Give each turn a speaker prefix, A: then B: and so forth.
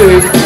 A: to